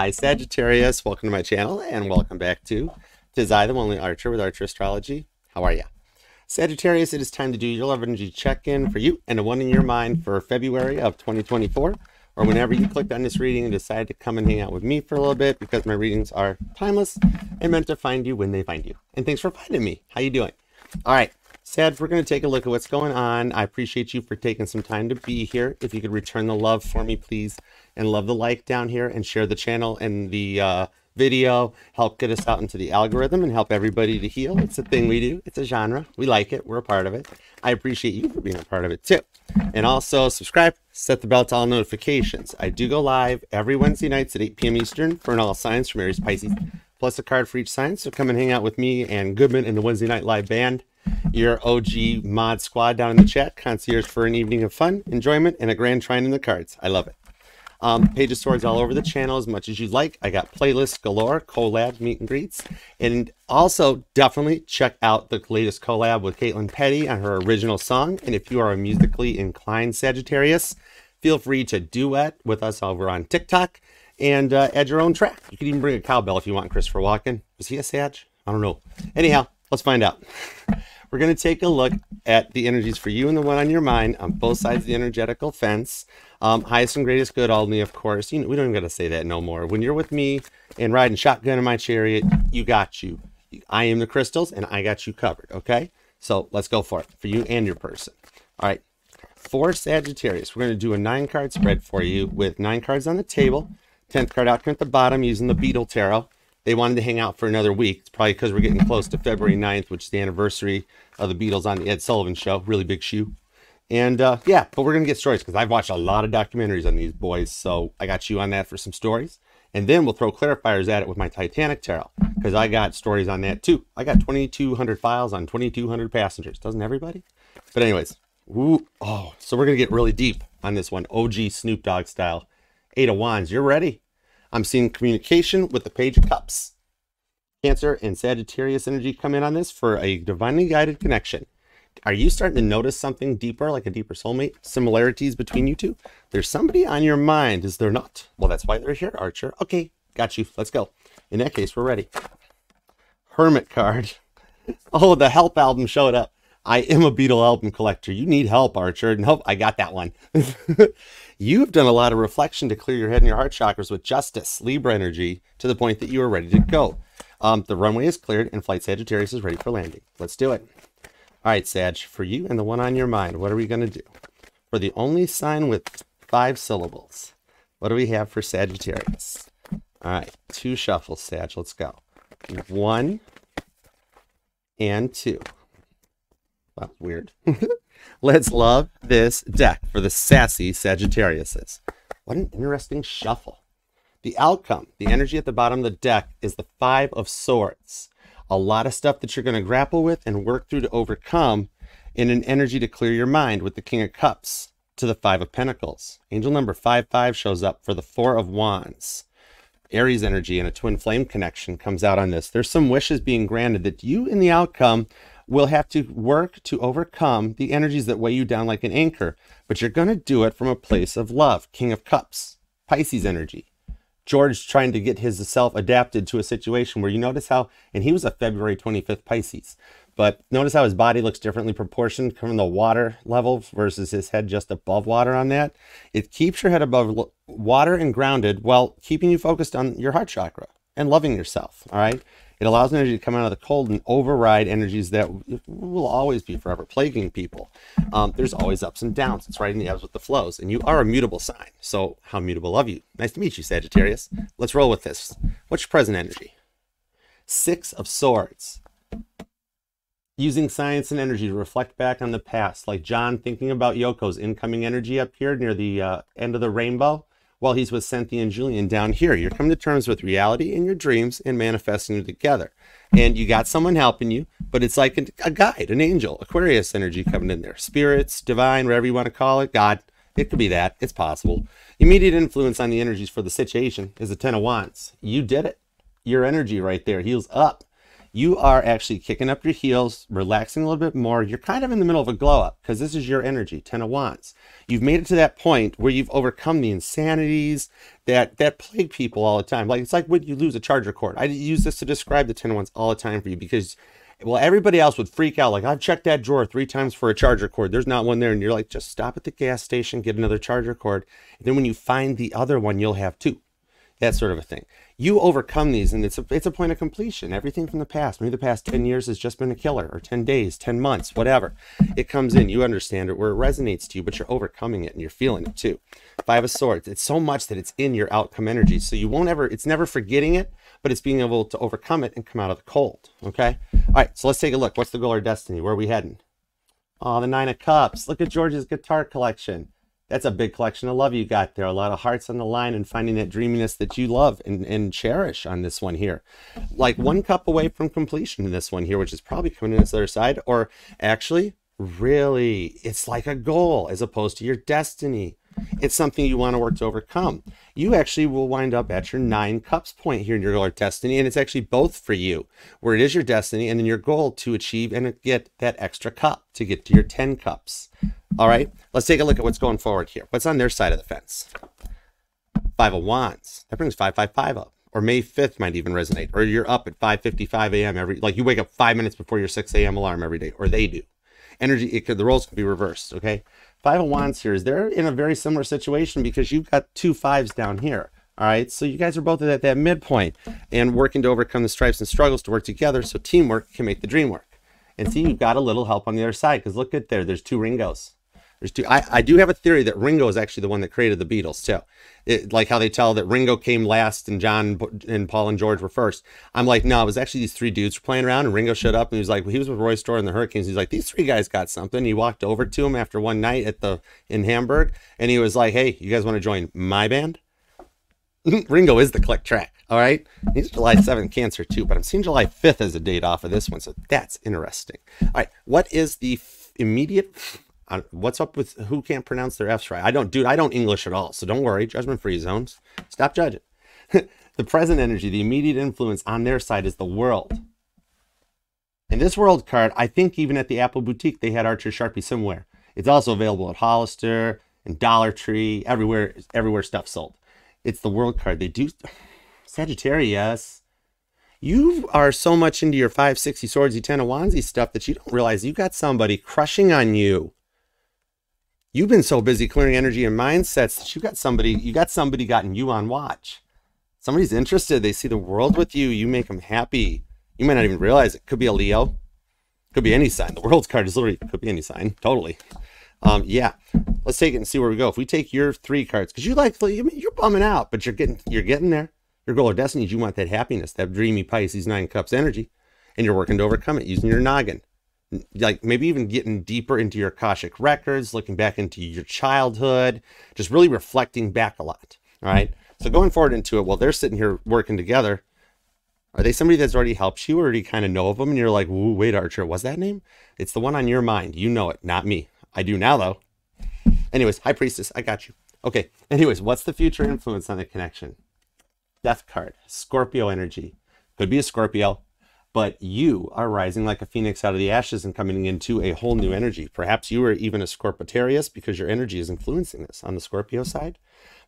Hi Sagittarius, welcome to my channel and welcome back to Tis I, the Only Archer with Archer Astrology. How are you? Sagittarius, it is time to do your love energy check-in for you and the one in your mind for February of 2024 or whenever you clicked on this reading and decide to come and hang out with me for a little bit because my readings are timeless and meant to find you when they find you. And thanks for finding me. How you doing? All right. Sad, we're going to take a look at what's going on. I appreciate you for taking some time to be here. If you could return the love for me, please, and love the like down here and share the channel and the uh, video, help get us out into the algorithm and help everybody to heal. It's a thing we do. It's a genre. We like it. We're a part of it. I appreciate you for being a part of it too. And also subscribe, set the bell to all notifications. I do go live every Wednesday nights at 8 p.m. Eastern for an all signs from Aries Pisces, plus a card for each sign. So come and hang out with me and Goodman in the Wednesday night live band your OG mod squad down in the chat, concierge for an evening of fun, enjoyment, and a grand trine in the cards. I love it. Um, pages stories all over the channel as much as you'd like. I got playlists galore, collabs, meet and greets, and also definitely check out the latest collab with Caitlin Petty on her original song. And if you are a musically inclined Sagittarius, feel free to duet with us over on TikTok and uh, add your own track. You could even bring a cowbell if you want, Christopher Walken. Was he a Sag? I don't know. Anyhow, let's find out. We're going to take a look at the energies for you and the one on your mind on both sides of the energetical fence. Um, highest and greatest good, all me, of course. You know, we don't even got to say that no more. When you're with me and riding shotgun in my chariot, you got you. I am the crystals, and I got you covered, okay? So let's go for it, for you and your person. All right, for Sagittarius, we're going to do a nine-card spread for you with nine cards on the table, 10th card out at the bottom using the Beatle Tarot they wanted to hang out for another week. It's probably because we're getting close to February 9th, which is the anniversary of the Beatles on the Ed Sullivan Show. Really big shoe. And uh, yeah, but we're going to get stories because I've watched a lot of documentaries on these boys. So I got you on that for some stories. And then we'll throw clarifiers at it with my Titanic Tarot because I got stories on that too. I got 2,200 files on 2,200 passengers. Doesn't everybody? But, anyways, ooh, oh, so we're going to get really deep on this one. OG Snoop Dogg style. Eight of Wands. You're ready? I'm seeing communication with the Page of Cups. Cancer and Sagittarius energy come in on this for a divinely guided connection. Are you starting to notice something deeper, like a deeper soulmate? Similarities between you two? There's somebody on your mind, is there not? Well, that's why they're here, Archer. Okay, got you. Let's go. In that case, we're ready. Hermit card. Oh, the Help album showed up. I am a Beatle album collector. You need help, Archer. Nope, I got that one. You've done a lot of reflection to clear your head and your heart chakras with justice, Libra energy, to the point that you are ready to go. Um, the runway is cleared and Flight Sagittarius is ready for landing. Let's do it. All right, Sag, for you and the one on your mind, what are we going to do? For the only sign with five syllables, what do we have for Sagittarius? All right, two shuffles, Sag. Let's go. One and two. Well, weird. Let's love this deck for the sassy Sagittariuses. What an interesting shuffle. The outcome, the energy at the bottom of the deck is the Five of Swords. A lot of stuff that you're going to grapple with and work through to overcome in an energy to clear your mind with the King of Cups to the Five of Pentacles. Angel number 5-5 shows up for the Four of Wands. Aries energy and a twin flame connection comes out on this. There's some wishes being granted that you in the outcome will have to work to overcome the energies that weigh you down like an anchor, but you're going to do it from a place of love. King of Cups, Pisces energy. George trying to get his self adapted to a situation where you notice how, and he was a February 25th Pisces, but notice how his body looks differently proportioned from the water level versus his head just above water on that. It keeps your head above water and grounded while keeping you focused on your heart chakra and loving yourself. All right. It allows energy to come out of the cold and override energies that will always be forever plaguing people. Um, there's always ups and downs. It's right in the ebbs with the flows. And you are a mutable sign. So how mutable of you? Nice to meet you, Sagittarius. Let's roll with this. What's your present energy? Six of Swords. Using science and energy to reflect back on the past, like John thinking about Yoko's incoming energy up here near the uh, end of the rainbow while he's with Cynthia and Julian down here. You're coming to terms with reality and your dreams and manifesting together. And you got someone helping you, but it's like a, a guide, an angel, Aquarius energy coming in there. Spirits, divine, whatever you want to call it, God. It could be that. It's possible. Immediate influence on the energies for the situation is the Ten of Wands. You did it. Your energy right there heals up. You are actually kicking up your heels, relaxing a little bit more. You're kind of in the middle of a glow up because this is your energy, Ten of Wands. You've made it to that point where you've overcome the insanities that that plague people all the time. Like it's like when you lose a charger cord. I use this to describe the Ten of Wands all the time for you because well, everybody else would freak out. Like, I've checked that drawer three times for a charger cord. There's not one there. And you're like, just stop at the gas station, get another charger cord. And then when you find the other one, you'll have two that sort of a thing. You overcome these, and it's a, it's a point of completion. Everything from the past, maybe the past 10 years has just been a killer, or 10 days, 10 months, whatever. It comes in, you understand it where it resonates to you, but you're overcoming it and you're feeling it too. Five of Swords, it's so much that it's in your outcome energy. So you won't ever, it's never forgetting it, but it's being able to overcome it and come out of the cold. Okay. All right. So let's take a look. What's the goal or destiny? Where are we heading? Oh, the Nine of Cups. Look at George's guitar collection that's a big collection of love you got there. A lot of hearts on the line and finding that dreaminess that you love and, and cherish on this one here. Like one cup away from completion in this one here, which is probably coming in this other side. Or actually, really, it's like a goal as opposed to your destiny. It's something you want to work to overcome. You actually will wind up at your nine cups point here in your goal or destiny, and it's actually both for you, where it is your destiny and then your goal to achieve and get that extra cup to get to your 10 cups. All right, let's take a look at what's going forward here. What's on their side of the fence? Five of Wands. That brings 555 up. Or May 5th might even resonate. Or you're up at 5.55 a.m. every, like you wake up five minutes before your 6 a.m. alarm every day. Or they do. Energy, it could, the roles can be reversed, okay? Five of Wands here is they're in a very similar situation because you've got two fives down here. All right, so you guys are both at that midpoint and working to overcome the stripes and struggles to work together so teamwork can make the dream work. And see, you've got a little help on the other side because look at there, there's two Ringos. There's two. I, I do have a theory that Ringo is actually the one that created the Beatles too. It, like how they tell that Ringo came last and John and Paul and George were first. I'm like, no, it was actually these three dudes were playing around and Ringo showed up and he was like, well, he was with Rory Storm and the Hurricanes. He's like, these three guys got something. He walked over to him after one night at the in Hamburg and he was like, hey, you guys want to join my band? Ringo is the click track. All right. He's July 7th cancer too, but I'm seeing July 5th as a date off of this one. So that's interesting. All right. What is the f- what's up with who can't pronounce their F's right? I don't, dude, I don't English at all. So don't worry. Judgment free zones. Stop judging. the present energy, the immediate influence on their side is the world. And this world card, I think even at the Apple Boutique, they had Archer Sharpie somewhere. It's also available at Hollister and Dollar Tree, everywhere, everywhere stuff sold. It's the world card. They do Sagittarius. You are so much into your 560 swordsy 10 of wandsy stuff that you don't realize you got somebody crushing on you You've been so busy clearing energy and mindsets that you got somebody, you got somebody gotten you on watch. Somebody's interested. They see the world with you. You make them happy. You might not even realize it. Could be a Leo. Could be any sign. The world's card is literally could be any sign. Totally. Um, yeah. Let's take it and see where we go. If we take your three cards, because you like you're bumming out, but you're getting you're getting there. Your goal or destiny is you want that happiness, that dreamy Pisces nine cups energy, and you're working to overcome it using your noggin like maybe even getting deeper into your Akashic records, looking back into your childhood, just really reflecting back a lot. All right. So going forward into it, while they're sitting here working together, are they somebody that's already helped you, or already kind of know of them, and you're like, "Ooh, wait, Archer, what's that name?" It's the one on your mind. You know it, not me. I do now, though. Anyways, High Priestess, I got you. Okay. Anyways, what's the future influence on the connection? Death card, Scorpio energy. Could be a Scorpio, but you are rising like a phoenix out of the ashes and coming into a whole new energy. Perhaps you are even a Scorpitarius because your energy is influencing this on the Scorpio side.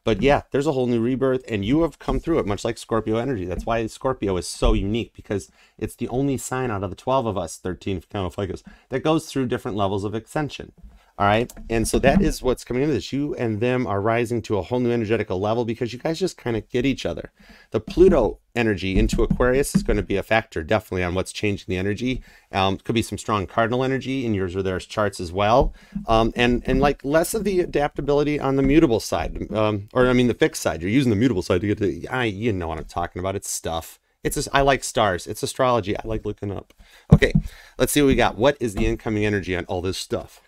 But yeah, there's a whole new rebirth, and you have come through it, much like Scorpio energy. That's why Scorpio is so unique because it's the only sign out of the 12 of us, 13 count Ophiuchus, that goes through different levels of ascension. All right. And so that is what's coming into this. You and them are rising to a whole new energetical level because you guys just kind of get each other. The Pluto energy into Aquarius is going to be a factor definitely on what's changing the energy. Um, could be some strong cardinal energy in yours or theirs charts as well. Um, and, and like less of the adaptability on the mutable side, um, or I mean the fixed side. You're using the mutable side to get to, I, you know what I'm talking about. It's stuff. It's just, I like stars. It's astrology. I like looking up. Okay, let's see what we got. What is the incoming energy on all this stuff?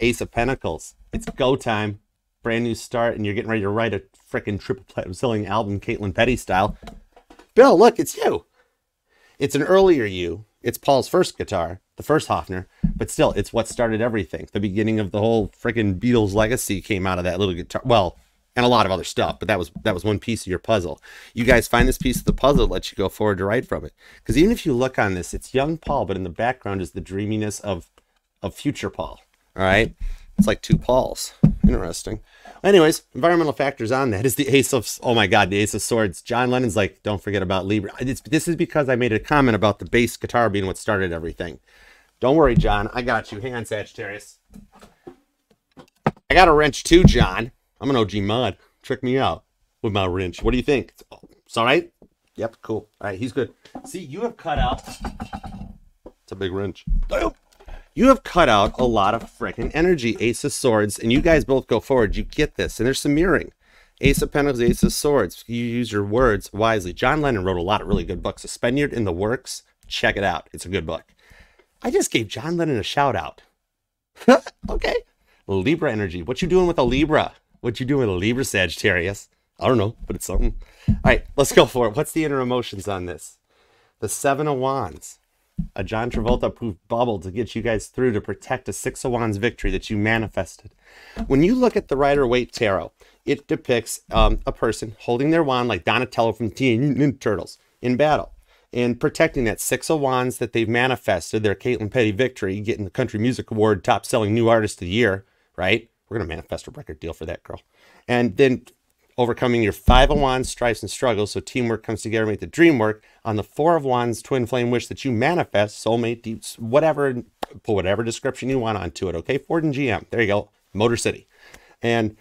Ace of Pentacles. It's go time. Brand new start, and you're getting ready to write a freaking triple platinum selling album, Caitlin Petty style. Bill, look, it's you. It's an earlier you. It's Paul's first guitar, the first Hofner, but still, it's what started everything. The beginning of the whole freaking Beatles legacy came out of that little guitar. Well, and a lot of other stuff. But that was that was one piece of your puzzle. You guys find this piece of the puzzle, that lets you go forward to write from it. Because even if you look on this, it's young Paul, but in the background is the dreaminess of of future Paul. All right, it's like two Pauls. Interesting. Anyways, environmental factors on that is the Ace of oh my God, the Ace of Swords. John Lennon's like, don't forget about Libra. It's, this is because I made a comment about the bass guitar being what started everything. Don't worry, John. I got you. Hang on, Sagittarius. I got a wrench too, John. I'm an OG mod. Trick me out with my wrench. What do you think? It's all right? Yep, cool. All right, he's good. See, you have cut out. It's a big wrench. You have cut out a lot of freaking energy. Ace of Swords, and you guys both go forward. You get this, and there's some mirroring. Ace of Pentacles, Ace of Swords. You use your words wisely. John Lennon wrote a lot of really good books. A Spaniard in the Works. Check it out. It's a good book. I just gave John Lennon a shout out. okay. Libra energy. What you doing with a Libra? What you doing with a Libra Sagittarius? I don't know, but it's something. All right, let's go for it. What's the inner emotions on this? The Seven of Wands. A John Travolta proof bubble to get you guys through to protect a Six of Wands victory that you manifested. When you look at the Rider Waite Tarot, it depicts um, a person holding their wand like Donatello from Teenage Ninja Turtles in battle and protecting that Six of Wands that they've manifested, their Caitlin Petty victory, getting the Country Music Award top selling new artist of the year, right? We're going to manifest a record deal for that girl. And then overcoming your Five of Wands, strifes, and struggles. So teamwork comes together, make the dream work. On the Four of Wands, twin flame wish that you manifest, soulmate, deeps, whatever, put whatever description you want onto it. Okay, Ford and GM. There you go. Motor City. And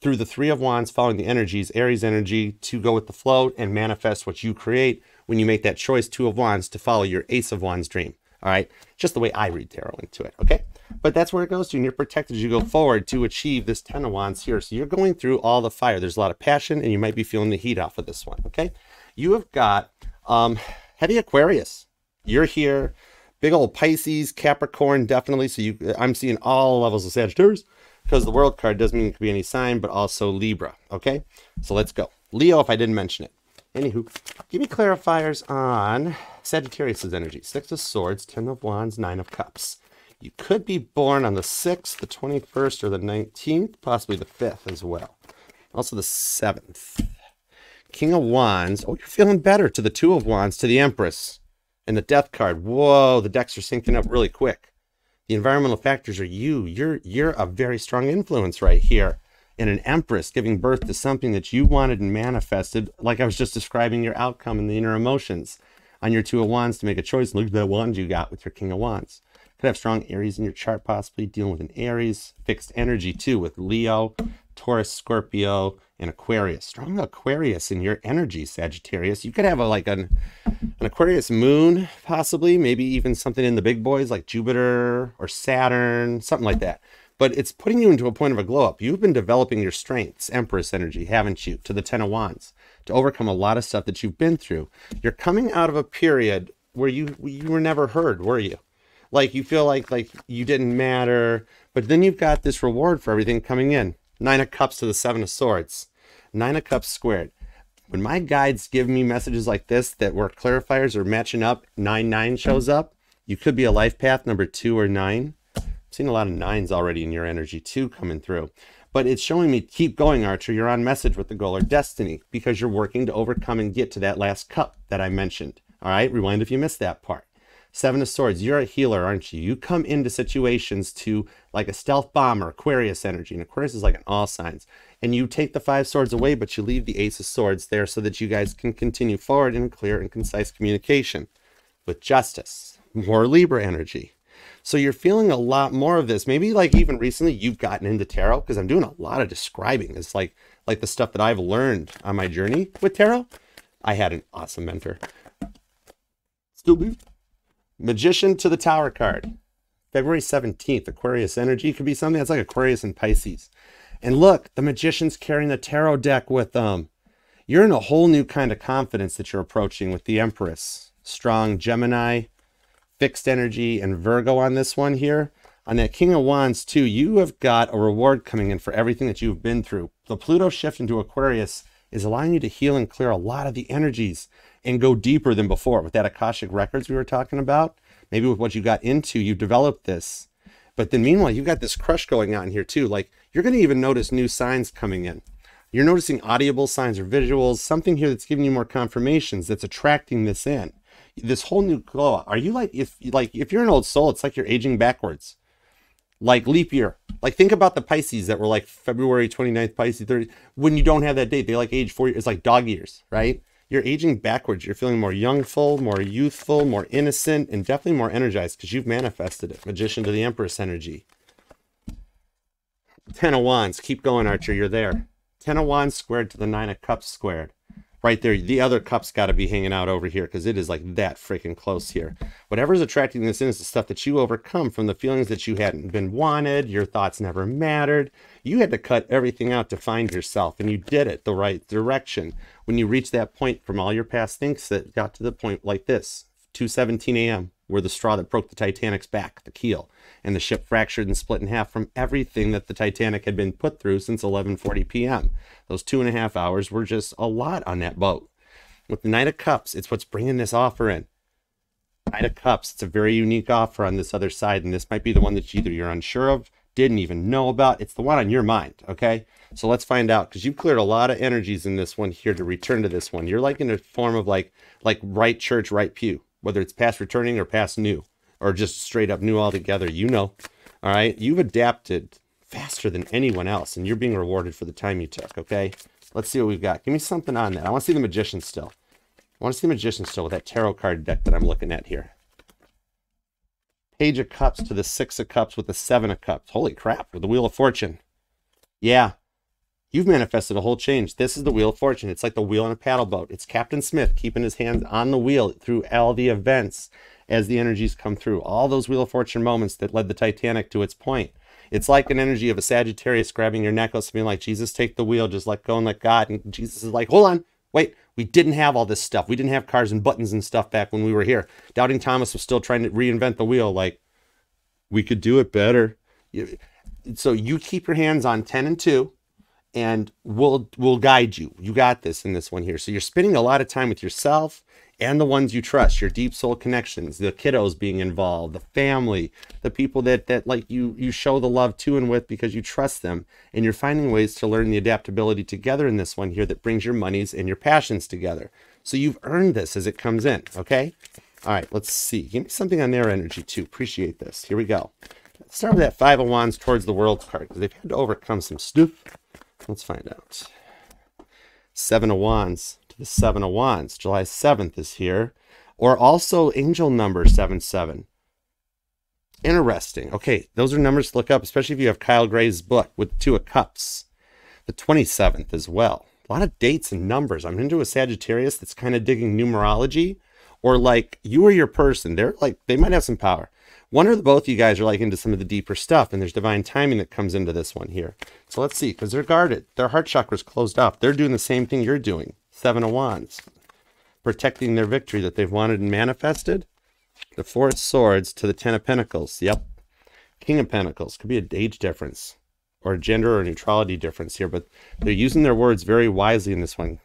through the Three of Wands, following the energies, Aries energy, to go with the flow and manifest what you create when you make that choice, Two of Wands, to follow your Ace of Wands dream. All right, just the way I read tarot into it. Okay. But that's where it goes to, and you're protected as you go forward to achieve this Ten of Wands here. So you're going through all the fire. There's a lot of passion, and you might be feeling the heat off of this one, okay? You have got um, heavy Aquarius. You're here. Big old Pisces, Capricorn, definitely. So you, I'm seeing all levels of Sagittarius because the World card doesn't mean it could be any sign, but also Libra, okay? So let's go. Leo, if I didn't mention it. Anywho, give me clarifiers on Sagittarius's energy. Six of Swords, Ten of Wands, Nine of Cups. You could be born on the 6th, the 21st, or the 19th, possibly the 5th as well. Also the 7th. King of Wands. Oh, you're feeling better to the Two of Wands, to the Empress. And the Death card. Whoa, the decks are syncing up really quick. The environmental factors are you. You're you're a very strong influence right here. And an Empress giving birth to something that you wanted and manifested, like I was just describing your outcome and the inner emotions on your Two of Wands to make a choice. Look at that wand you got with your King of Wands. Could have strong Aries in your chart, possibly dealing with an Aries, fixed energy too, with Leo, Taurus, Scorpio, and Aquarius. Strong Aquarius in your energy, Sagittarius. You could have a like an an Aquarius moon, possibly, maybe even something in the big boys like Jupiter or Saturn, something like that. But it's putting you into a point of a glow up. You've been developing your strengths, Empress energy, haven't you, to the Ten of Wands, to overcome a lot of stuff that you've been through. You're coming out of a period where you you were never heard, were you? Like you feel like like you didn't matter but then you've got this reward for everything coming in. Nine of cups to the seven of swords. Nine of cups squared. When my guides give me messages like this that where clarifiers or matching up nine nine shows up you could be a life path number two or nine. I've seen a lot of nines already in your energy too coming through but it's showing me keep going archer. You're on message with the goal or destiny because you're working to overcome and get to that last cup that i mentioned. All right rewind if you missed that part Seven of Swords, you're a healer, aren't you? You come into situations to like a stealth bomber, Aquarius energy, and Aquarius is like an all signs. And you take the five swords away, but you leave the ace of swords there so that you guys can continue forward in clear and concise communication with justice, more Libra energy. So you're feeling a lot more of this. Maybe like even recently you've gotten into tarot because I'm doing a lot of describing. It's like like the stuff that I've learned on my journey with tarot. I had an awesome mentor. Still do. Magician to the Tower card. February 17th, Aquarius energy could be something that's like Aquarius and Pisces. And look, the magician's carrying the tarot deck with them. You're in a whole new kind of confidence that you're approaching with the Empress. Strong Gemini, fixed energy, and Virgo on this one here. On that King of Wands, too, you have got a reward coming in for everything that you've been through. The Pluto shift into Aquarius is allowing you to heal and clear a lot of the energies and go deeper than before with that Akashic records we were talking about. Maybe with what you got into, you developed this. But then meanwhile, you've got this crush going on here too. Like you're going to even notice new signs coming in. You're noticing audible signs or visuals, something here that's giving you more confirmations that's attracting this in. This whole new glow. Are you like if like if you're an old soul, it's like you're aging backwards. Like leap year. Like think about the Pisces that were like February 29th, Pisces 30. When you don't have that date, they like age four. years. It's like dog years, right? You're aging backwards. You're feeling more youngful, more youthful, more innocent, and definitely more energized because you've manifested it. Magician to the Empress energy. Ten of Wands. Keep going, Archer. You're there. Ten of Wands squared to the Nine of Cups squared. Right there. The other cup's got to be hanging out over here because it is like that freaking close here. Whatever's attracting this in is the stuff that you overcome from the feelings that you hadn't been wanted. Your thoughts never mattered. You had to cut everything out to find yourself, and you did it the right direction. When you reach that point from all your past things that got to the point like this, 2:17 a.m., where the straw that broke the Titanic's back, the keel, and the ship fractured and split in half from everything that the Titanic had been put through since 11:40 p.m. Those two and a half hours were just a lot on that boat. With the Knight of Cups, it's what's bringing this offer in. Knight of Cups, it's a very unique offer on this other side, and this might be the one that either you're unsure of, didn't even know about. It's the one on your mind, okay? So let's find out because you've cleared a lot of energies in this one here to return to this one. You're like in a form of like like right church, right pew, whether it's past returning or past new, or just straight up new altogether. You know, all right. You've adapted faster than anyone else, and you're being rewarded for the time you took. Okay, let's see what we've got. Give me something on that. I want to see the magician still. I want to see the magician still with that tarot card deck that I'm looking at here. Page of Cups to the Six of Cups with the Seven of Cups. Holy crap, with the Wheel of Fortune. Yeah, you've manifested a whole change. This is the Wheel of Fortune. It's like the wheel in a paddle boat. It's Captain Smith keeping his hands on the wheel through all the events as the energies come through. All those Wheel of Fortune moments that led the Titanic to its point. It's like an energy of a Sagittarius grabbing your necklace and being like, Jesus, take the wheel, just let go and let God. And Jesus is like, hold on, wait, we didn't have all this stuff. We didn't have cars and buttons and stuff back when we were here. Doubting Thomas was still trying to reinvent the wheel. Like, we could do it better. So you keep your hands on 10 and 2 and we'll we'll guide you. You got this in this one here. So you're spending a lot of time with yourself and the ones you trust, your deep soul connections, the kiddos being involved, the family, the people that that like you you show the love to and with because you trust them, and you're finding ways to learn the adaptability together in this one here that brings your monies and your passions together. So you've earned this as it comes in, okay? All right, let's see. Give me something on their energy too. Appreciate this. Here we go. Let's start with that Five of Wands towards the World card because they've had to overcome some stuff. Let's find out. Seven of Wands to the Seven of Wands. July 7th is here. Or also angel number 77. Interesting. Okay, those are numbers to look up, especially if you have Kyle Gray's book with Two of Cups. The 27th as well. A lot of dates and numbers. I'm into a Sagittarius that's kind of digging numerology or like you or your person. They're like, they might have some power. One or the both you guys are like into some of the deeper stuff, and there's divine timing that comes into this one here. So let's see, because they're guarded. Their heart chakra's closed off. They're doing the same thing you're doing. Seven of Wands. Protecting their victory that they've wanted and manifested. The Four of Swords to the Ten of Pentacles. Yep. King of Pentacles. Could be a age difference or gender or neutrality difference here, but they're using their words very wisely in this one.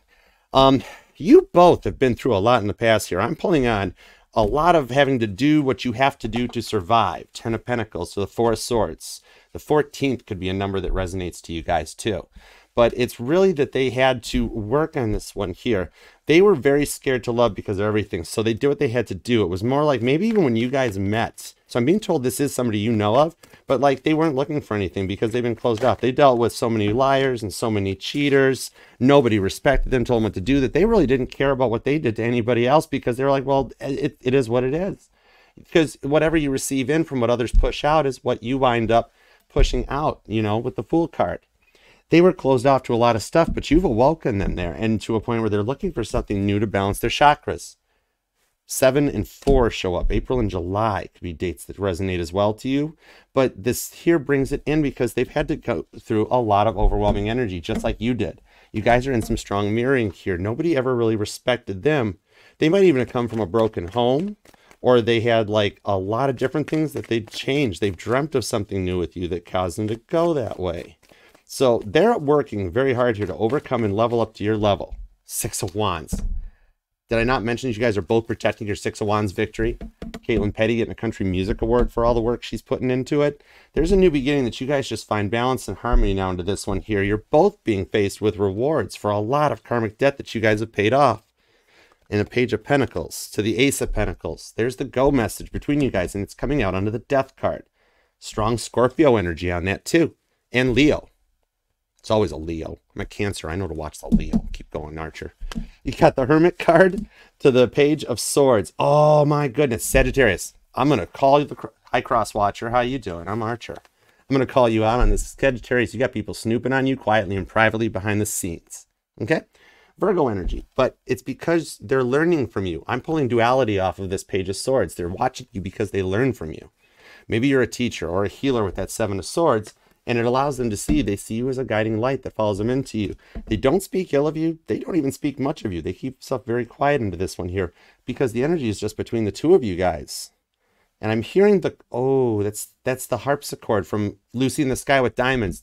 Um, you both have been through a lot in the past here. I'm pulling on a lot of having to do what you have to do to survive. Ten of Pentacles, so the Four of Swords. The 14th could be a number that resonates to you guys too. But it's really that they had to work on this one here. They were very scared to love because of everything. So they did what they had to do. It was more like maybe even when you guys met. So I'm being told this is somebody you know of, but like they weren't looking for anything because they've been closed off. They dealt with so many liars and so many cheaters. Nobody respected them, told them what to do, that they really didn't care about what they did to anybody else because they were like, well, it, it is what it is. Because whatever you receive in from what others push out is what you wind up pushing out, you know, with the Fool card. They were closed off to a lot of stuff, but you've awoken them there and to a point where they're looking for something new to balance their chakras. Seven and four show up. April and July could be dates that resonate as well to you. But this here brings it in because they've had to go through a lot of overwhelming energy, just like you did. You guys are in some strong mirroring here. Nobody ever really respected them. They might even have come from a broken home or they had like a lot of different things that they'd changed. They've dreamt of something new with you that caused them to go that way. So they're working very hard here to overcome and level up to your level. Six of Wands. Did I not mention you guys are both protecting your Six of Wands victory? Caitlin Petty getting a country music award for all the work she's putting into it. There's a new beginning that you guys just find balance and harmony now into this one here. You're both being faced with rewards for a lot of karmic debt that you guys have paid off. In a page of pentacles to the ace of pentacles. There's the go message between you guys, and it's coming out under the death card. Strong Scorpio energy on that too. And Leo. It's always a Leo. I'm a Cancer. I know to watch the Leo. Keep going, Archer. You got the Hermit card to the Page of Swords. Oh my goodness, Sagittarius. I'm gonna call you the High Cross Watcher. How you doing? I'm Archer. I'm gonna call you out on this Sagittarius. You got people snooping on you quietly and privately behind the scenes. Okay. Virgo energy, but it's because they're learning from you. I'm pulling duality off of this Page of Swords. They're watching you because they learn from you. Maybe you're a teacher or a healer with that Seven of Swords, and it allows them to see they see you as a guiding light that follows them into you. They don't speak ill of you they don't even speak much of you. They keep stuff very quiet into this one here because the energy is just between the two of you guys. And i'm hearing the oh that's that's the harpsichord from lucy in the sky with diamonds.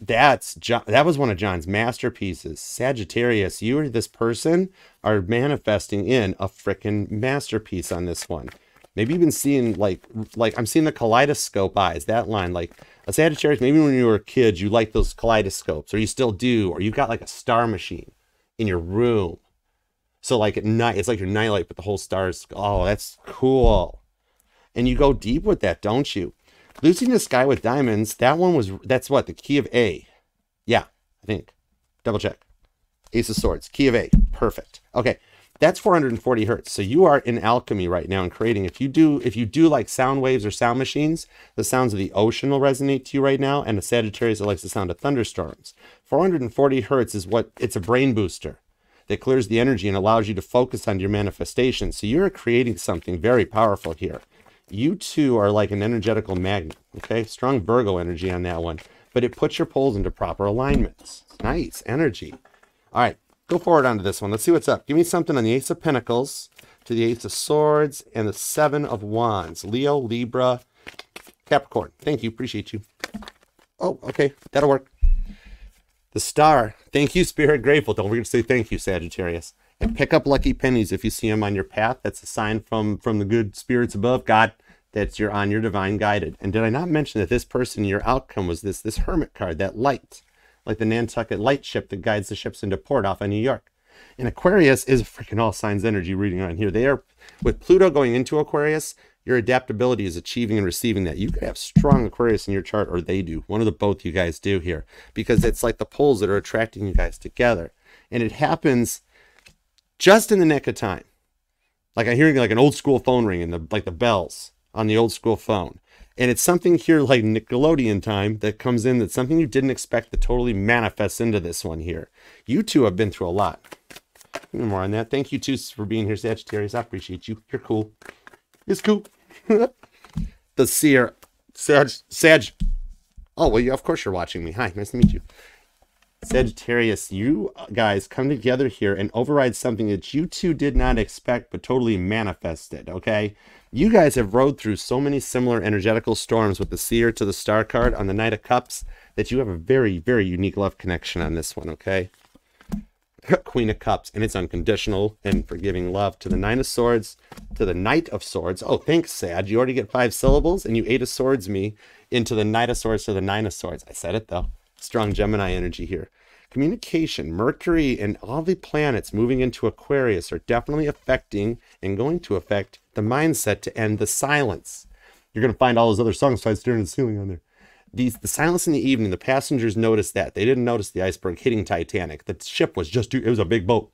That's John, that was one of john's masterpieces. Sagittarius you or this person are manifesting in a freaking masterpiece on this one Maybe you've seeing like like I'm seeing the kaleidoscope eyes, that line. Like a Sagittarius, maybe when you were a kid, you liked those kaleidoscopes, or you still do, or you've got like a star machine in your room. So like at night, it's like your nightlight, but the whole stars. Oh, that's cool. And you go deep with that, don't you? Lucy in the Sky with Diamonds, that one was that's what, the key of A. Yeah, I think. Double check. Ace of Swords, key of A. Perfect. Okay that's 440 hertz. So you are in alchemy right now and creating. If you do, if you do like sound waves or sound machines, the sounds of the ocean will resonate to you right now. And a Sagittarius likes the sound of thunderstorms. 440 hertz is what it's a brain booster that clears the energy and allows you to focus on your manifestation. So you're creating something very powerful here. You two are like an energetical magnet. Okay, strong Virgo energy on that one, but it puts your poles into proper alignments. Nice energy. All right, go forward onto this one. Let's see what's up. Give me something on the Ace of Pentacles to the Ace of Swords and the Seven of Wands. Leo, Libra, Capricorn. Thank you. Appreciate you. Oh, okay. That'll work. The Star. Thank you, Spirit. Grateful. Don't forget to say thank you, Sagittarius. And pick up lucky pennies if you see them on your path. That's a sign from, from the good spirits above, God, that you're on your divine guided. And did I not mention that this person, your outcome was this, this Hermit card, that light like the Nantucket lightship that guides the ships into port off of New York. And Aquarius is freaking all signs energy reading on here. They are with Pluto going into Aquarius, your adaptability is achieving and receiving that. You could have strong Aquarius in your chart, or they do. One of the both you guys do here, because it's like the poles that are attracting you guys together. And it happens just in the nick of time. Like I'm hearing like an old school phone ring and the like the bells on the old school phone. And it's something here like Nickelodeon time that comes in that's something you didn't expect that totally manifests into this one here. You two have been through a lot. More on that. Thank you two for being here, Sagittarius. I appreciate you. You're cool. It's cool. the seer, Sag, Sag. Oh well, you, of course you're watching me. Hi, nice to meet you. Sagittarius, you guys come together here and override something that you two did not expect but totally manifested, okay? You guys have rode through so many similar energetical storms with the Seer to the Star card on the Knight of Cups that you have a very, very unique love connection on this one, okay? Queen of Cups, and it's unconditional and forgiving love to the Nine of Swords, to the Knight of Swords. Oh, thanks, Sad. You already get five syllables, and you Eight of Swords me into the Knight of Swords to the Nine of Swords. I said it, though. Strong Gemini energy here communication, Mercury, and all the planets moving into Aquarius are definitely affecting and going to affect the mindset to end the silence. You're going to find all those other songs by staring at the ceiling on there. These, the silence in the evening, the passengers noticed that. They didn't notice the iceberg hitting Titanic. The ship was just it was a big boat.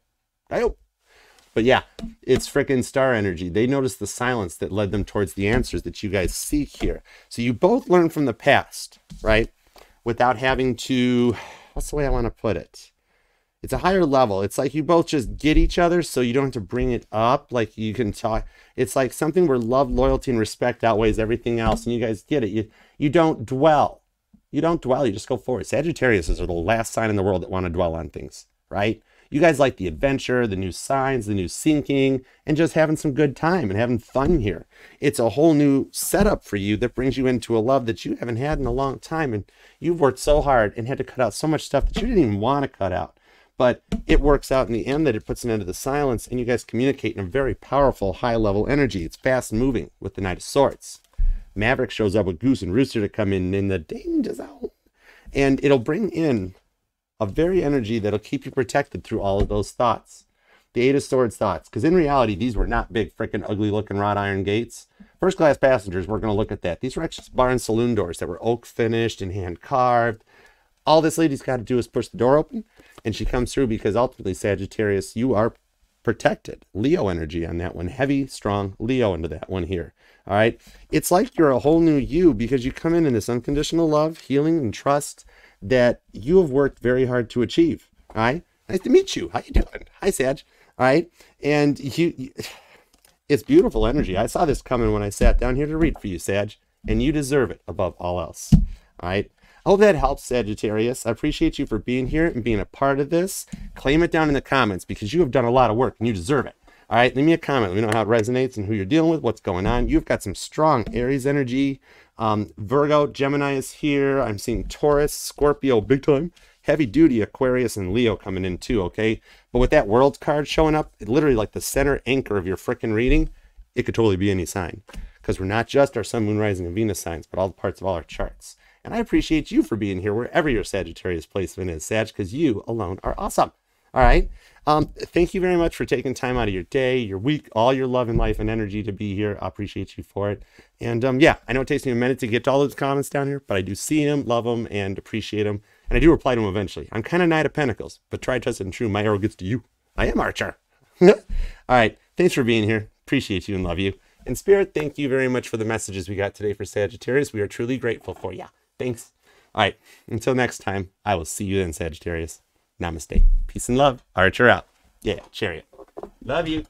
But yeah, it's freaking star energy. They noticed the silence that led them towards the answers that you guys seek here. So you both learn from the past, right? Without having to what's the way I want to put it? It's a higher level. It's like you both just get each other so you don't have to bring it up. Like you can talk. It's like something where love, loyalty, and respect outweighs everything else. And you guys get it. You you don't dwell. You don't dwell. You just go forward. Sagittarius are the last sign in the world that want to dwell on things, right? You guys like the adventure, the new signs, the new sinking, and just having some good time and having fun here. It's a whole new setup for you that brings you into a love that you haven't had in a long time. And you've worked so hard and had to cut out so much stuff that you didn't even want to cut out. but it works out in the end that it puts an end to the silence and you guys communicate in a very powerful high level energy. It's fast moving with the Knight of Swords. Maverick shows up with Goose and Rooster to come in in the zone. And it'll bring in a very energy that'll keep you protected through all of those thoughts. The Eight of Swords thoughts. Because in reality, these were not big, freaking ugly looking wrought iron gates. First class passengers, we're going to look at that. These were actually bar and saloon doors that were oak finished and hand carved. All this lady's got to do is push the door open and she comes through because ultimately, Sagittarius, you are protected. Leo energy on that one. Heavy, strong Leo into that one here. All right. It's like you're a whole new you because you come in in this unconditional love, healing, and trust that you have worked very hard to achieve. All right. Nice to meet you. How you doing? Hi, Sag. All right. And you, you it's beautiful energy. I saw this coming when I sat down here to read for you, Sag, and you deserve it above all else. All right. I hope that helps, Sagittarius. I appreciate you for being here and being a part of this. Claim it down in the comments because you have done a lot of work and you deserve it. All right, leave me a comment. Let me know how it resonates and who you're dealing with, what's going on. You've got some strong Aries energy. Um, Virgo, Gemini is here. I'm seeing Taurus, Scorpio, big time. Heavy duty Aquarius and Leo coming in too, okay? But with that world card showing up, literally like the center anchor of your freaking reading, it could totally be any sign. Because we're not just our Sun, Moon, Rising, and Venus signs, but all the parts of all our charts. And I appreciate you for being here wherever your Sagittarius placement is, Sag, because you alone are awesome. All right. Um, thank you very much for taking time out of your day, your week, all your love and life and energy to be here. I appreciate you for it. And um, yeah, I know it takes me a minute to get to all those comments down here, but I do see them, love them, and appreciate them. And I do reply to them eventually. I'm kind of Knight of Pentacles, but try, trust, and true. My arrow gets to you. I am Archer. all right. Thanks for being here. Appreciate you and love you. And Spirit, thank you very much for the messages we got today for Sagittarius. We are truly grateful for you. Thanks. All right. Until next time, I will see you then, Sagittarius. Namaste. Peace and love. Archer out. Yeah, chariot. Love you.